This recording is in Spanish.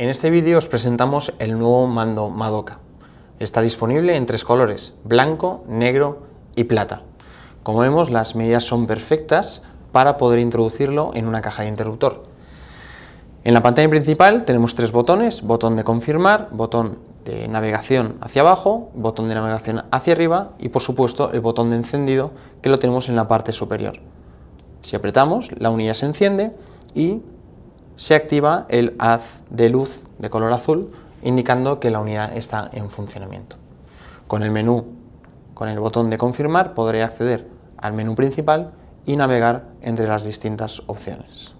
En este vídeo os presentamos el nuevo mando Madoka. Está disponible en tres colores, blanco, negro y plata. Como vemos, las medidas son perfectas para poder introducirlo en una caja de interruptor. En la pantalla principal tenemos tres botones, botón de confirmar, botón de navegación hacia abajo, botón de navegación hacia arriba y por supuesto el botón de encendido que lo tenemos en la parte superior. Si apretamos, la unidad se enciende y se activa el haz de luz de color azul indicando que la unidad está en funcionamiento. Con el menú, con el botón de confirmar, podré acceder al menú principal y navegar entre las distintas opciones.